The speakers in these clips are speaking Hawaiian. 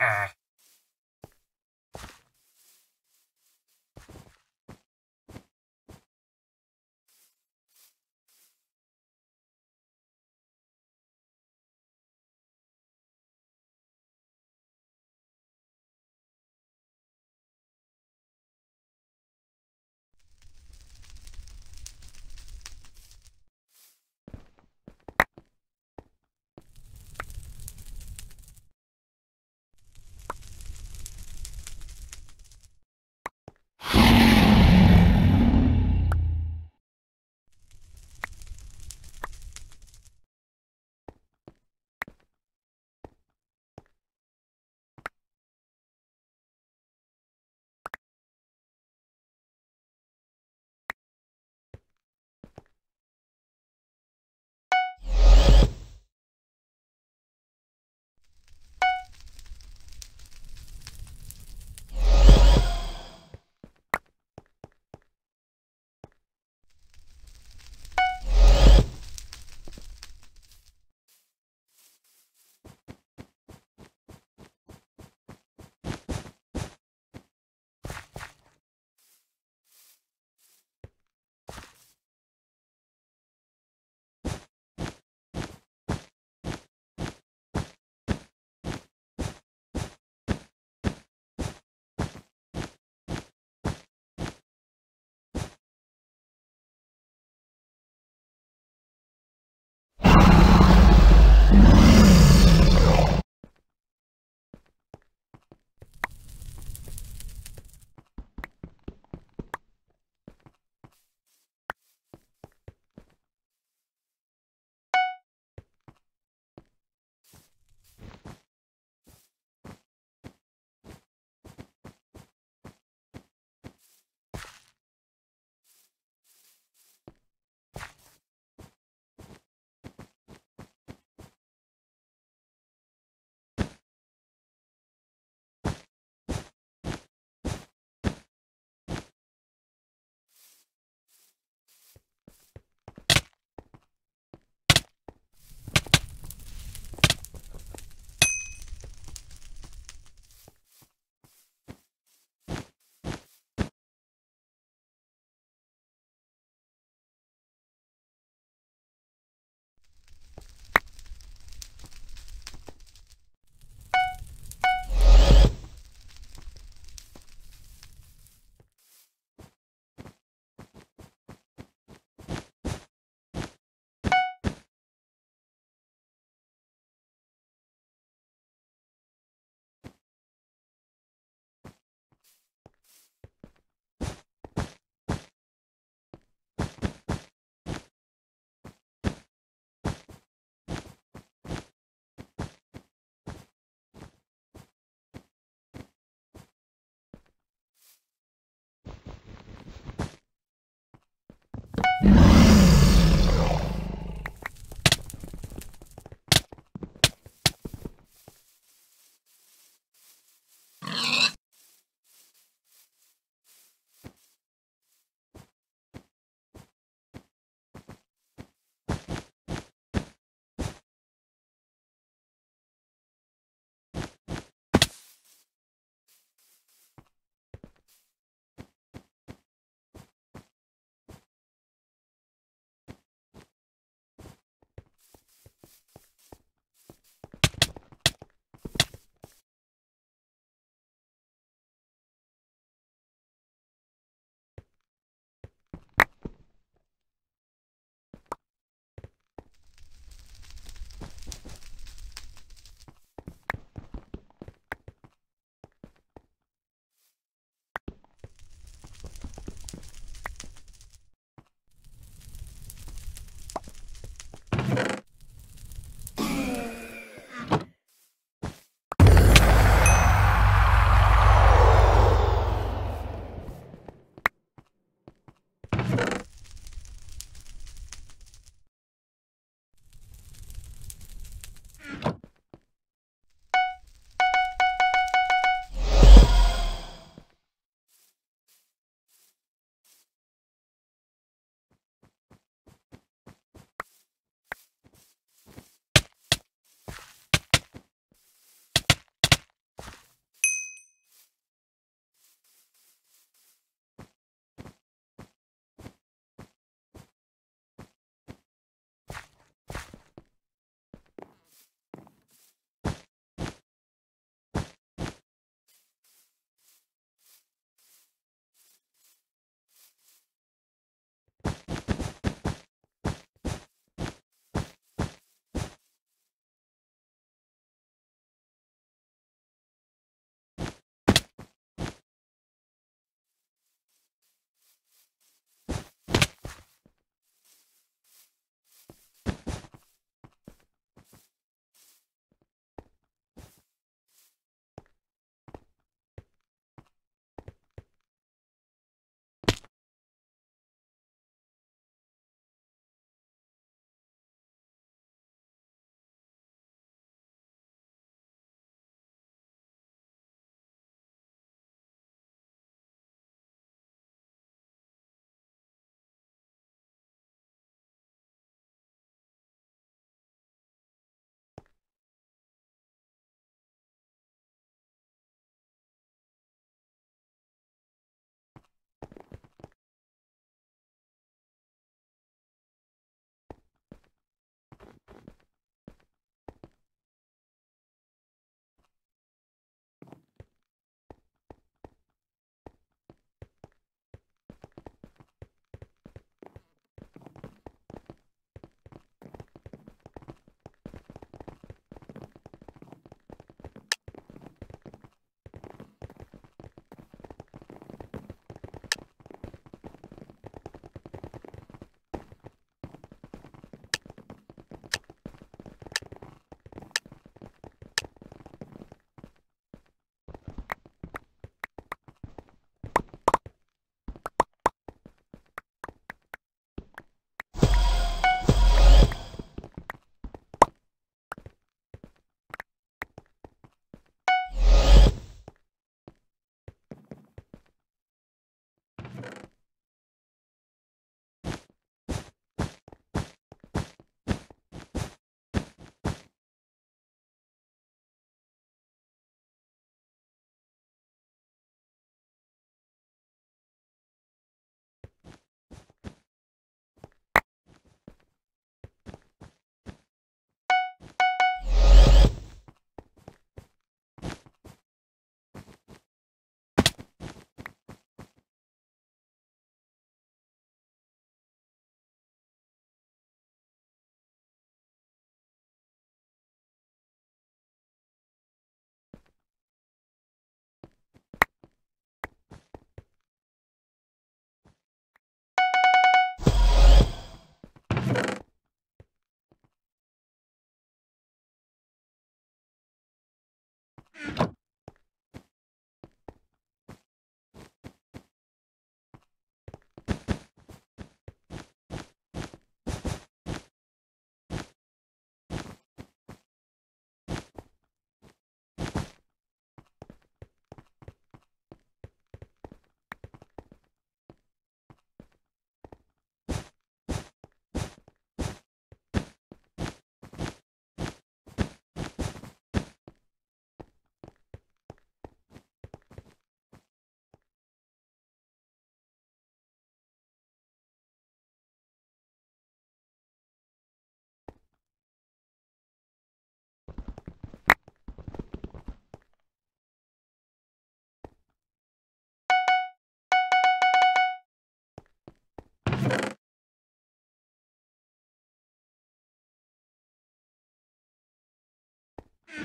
Ah.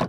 you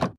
you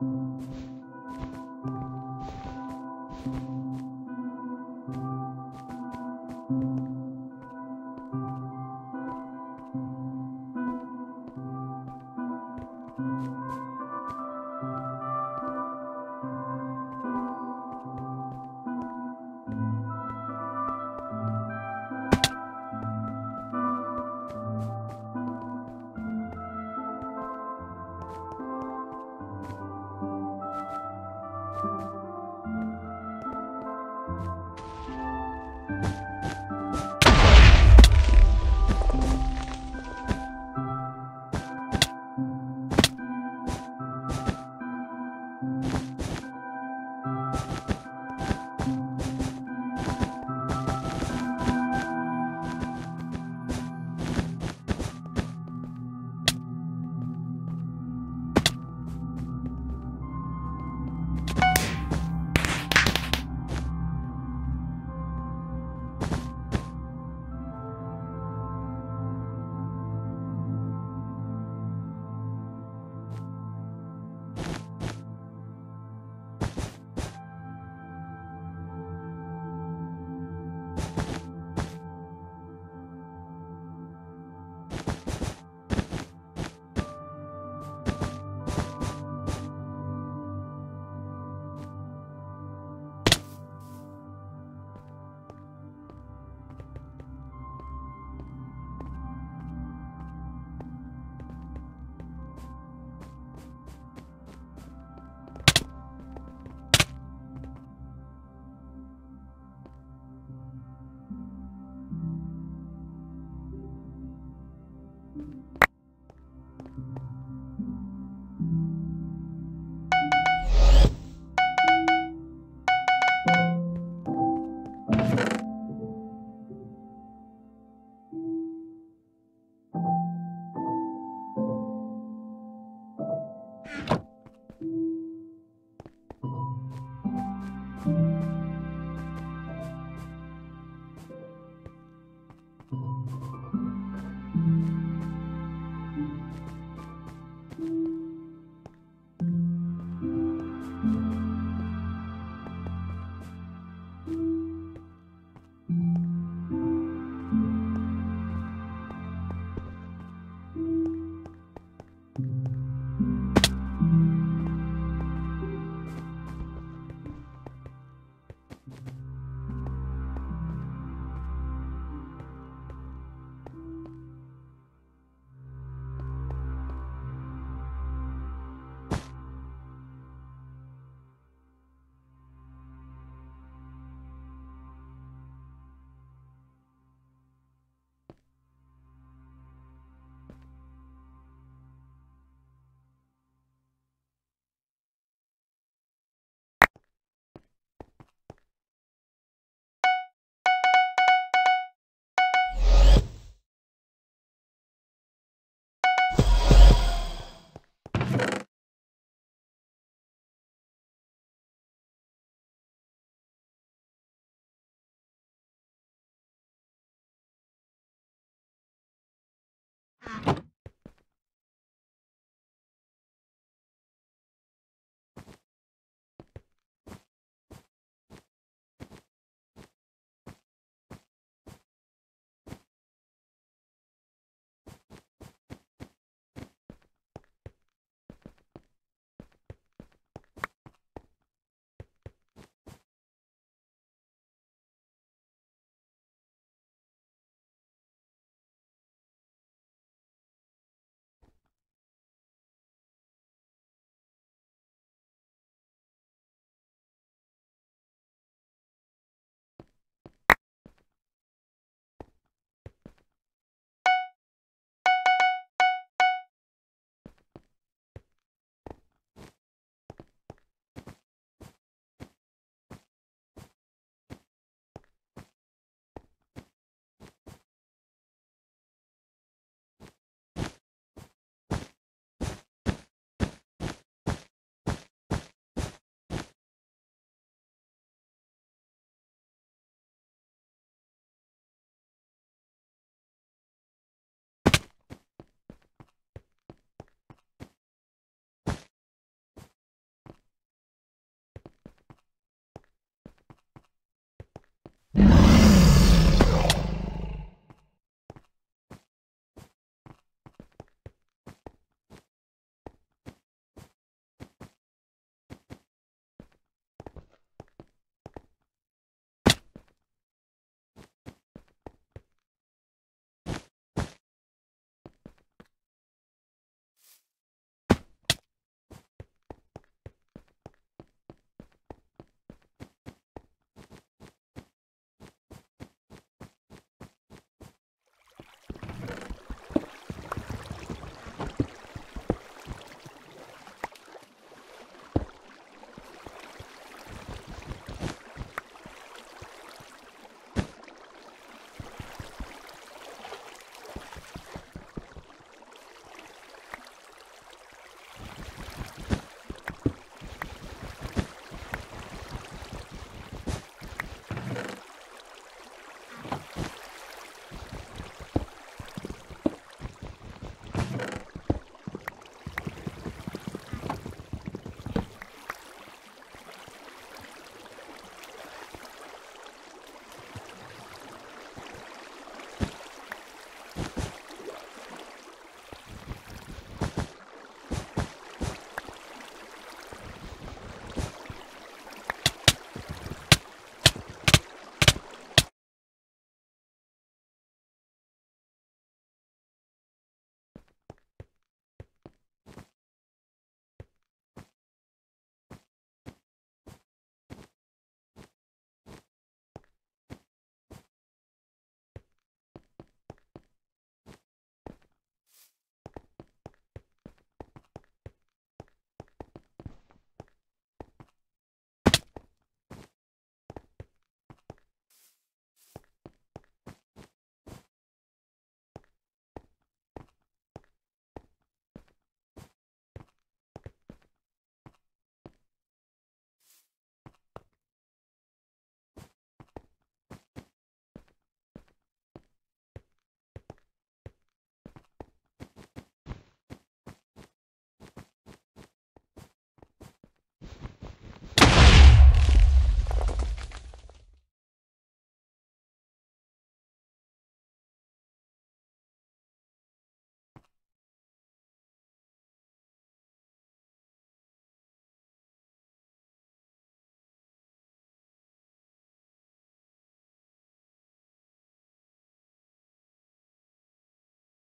Thank you.